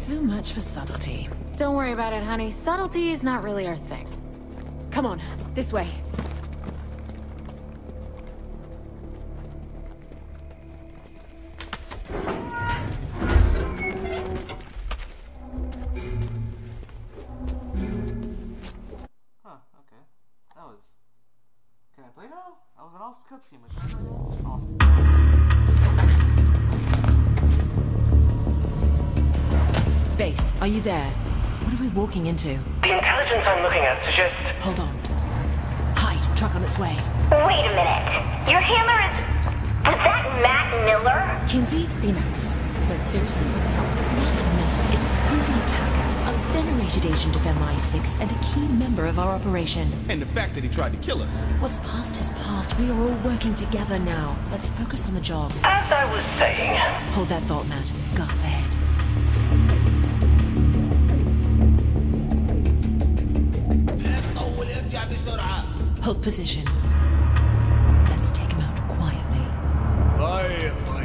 So much for subtlety. Don't worry about it, honey. Subtlety is not really our thing. Come on, this way. Huh, okay. That was Can I play now? That was an awesome cutscene with that Base, are you there? What are we walking into? The intelligence I'm looking at suggests Hold on. Hide, truck on its way. Wait a minute. Your handler is. Was that Matt Miller? Kinzie, be nice. But seriously, what the hell? Matt Miller is a proven attacker, a venerated agent of MI6, and a key member of our operation. And the fact that he tried to kill us. What's past is past. We are all working together now. Let's focus on the job. As I was saying, Hold that thought, Matt. Hold position. Let's take him out quietly. I am my.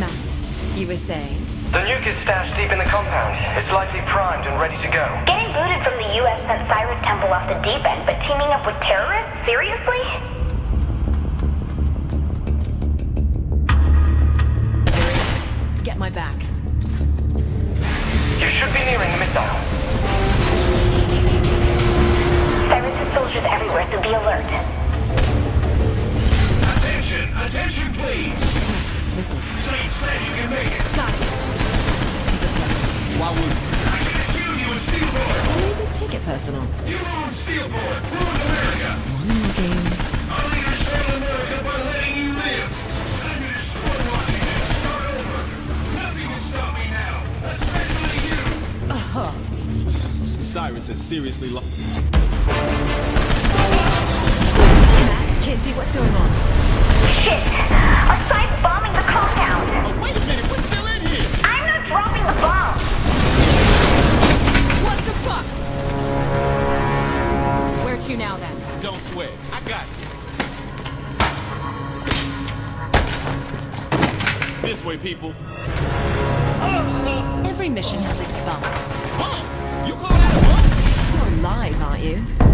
Matt, you were saying? The nuke is stashed deep in the compound. It's likely primed and ready to go. Getting booted from the U.S. sent Cyrus Temple off the deep end, but teaming up with terrorists? Seriously? My back. You should be nearing the missile. Cyrus has soldiers everywhere, so be alert. Attention! Attention, please! Listen. Saints say you can make it. Got it. Take it personal. Why would I can accuse you in Steelport. Maybe take it personal. You ruined Steelport. Ruined America. One more game. Cyrus has seriously lost? Matt, Kinzie, what's going on? Shit! Our side's bombing the compound! Oh, wait a minute, we're still in here! I'm not dropping the bomb! What the fuck? Where to now, then? Don't sweat. I got it. This way, people. Every mission has its bumps. You call that a bump? You're alive, aren't you?